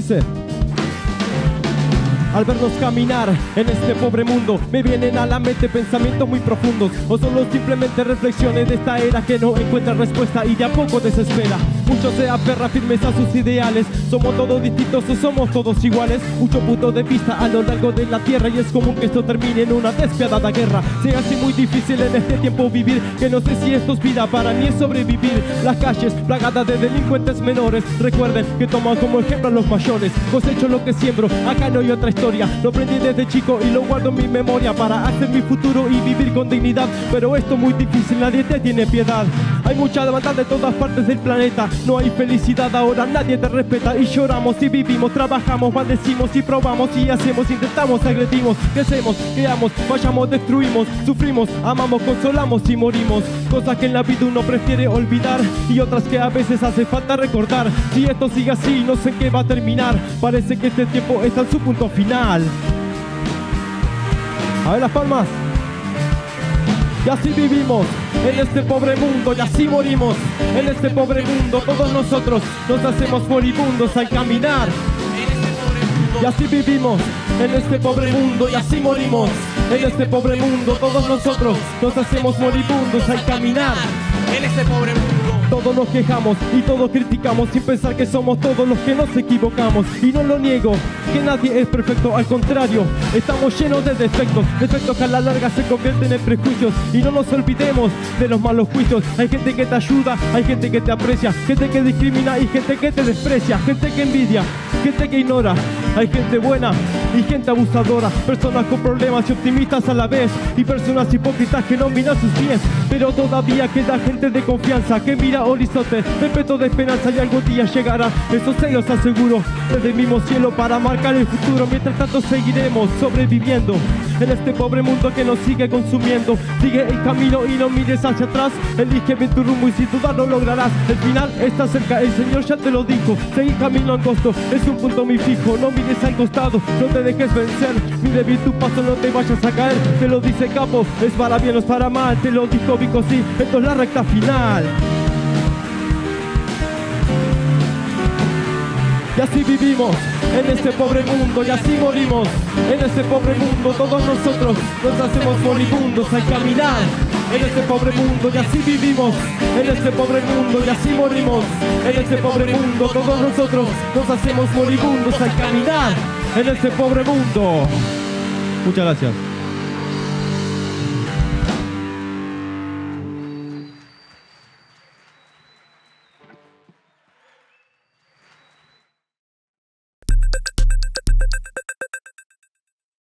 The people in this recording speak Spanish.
Dice. Al vernos caminar en este pobre mundo Me vienen a la mente pensamientos muy profundos O solo simplemente reflexiones de esta era Que no encuentra respuesta y de a poco desespera Muchos se aferra firmes a sus ideales. Somos todos distintos o somos todos iguales. Mucho punto de vista a lo largo de la tierra Y es común que esto termine en una despiadada guerra. Sea así muy difícil en este tiempo vivir Que no sé si esto es vida, para mí es sobrevivir. Las calles plagadas de delincuentes menores Recuerden que toman como ejemplo a los mayores. Cosecho lo que siembro, acá no hay otra historia. Lo aprendí desde chico y lo guardo en mi memoria para hacer mi futuro y vivir con dignidad. Pero esto es muy difícil, nadie te tiene piedad. Hay mucha demanda de todas partes del planeta. No hay felicidad ahora, nadie te respeta. Y lloramos y vivimos, trabajamos, maldecimos y probamos y hacemos, intentamos, agredimos, crecemos, creamos, fallamos, destruimos, sufrimos, amamos, consolamos y morimos. Cosas que en la vida uno prefiere olvidar y otras que a veces hace falta recordar. Si esto sigue así, no sé qué va a terminar. Parece que este tiempo está en su punto final. A ver las palmas. Y así vivimos en este pobre mundo y así morimos. En este pobre mundo todos nosotros nos hacemos moribundos al caminar. Y así vivimos en este pobre mundo y así morimos. En este pobre mundo todos nosotros nos hacemos moribundos al caminar. En este pobre mundo. Todos nos quejamos y todos criticamos sin pensar que somos todos los que nos equivocamos. Y no lo niego, que nadie es perfecto, al contrario, estamos llenos de defectos, defectos que a la larga se convierten en prejuicios. Y no nos olvidemos de los malos juicios. Hay gente que te ayuda, hay gente que te aprecia, gente que discrimina y gente que te desprecia, gente que envidia, gente que ignora. Hay gente buena y gente abusadora, personas con problemas y optimistas a la vez, y personas hipócritas que no miran sus pies. Pero todavía queda gente de confianza que mira horizonte, respeto de esperanza y algún día llegará. Eso se los aseguro, desde el mismo cielo para marcar el futuro. Mientras tanto seguiremos sobreviviendo en este pobre mundo que nos sigue consumiendo. Sigue el camino y no mires hacia atrás. Elige bien tu rumbo y sin duda lo lograrás. El final está cerca, el Señor ya te lo dijo. Seguir camino angosto, es un punto muy fijo. No mires al costado, no te dejes vencer. Mire bien tu paso, no te vayas a caer. Te lo dice Capo, es para bien o es para mal. Te lo dijo Vico, sí, esto es la recta final. Así vivimos en este pobre mundo y así morimos. En este pobre mundo todos nosotros nos hacemos moribundos al caminar. En este pobre mundo y así vivimos. En este pobre mundo y así morimos. En este pobre mundo todos nosotros nos hacemos moribundos al caminar. En este pobre mundo. Muchas gracias.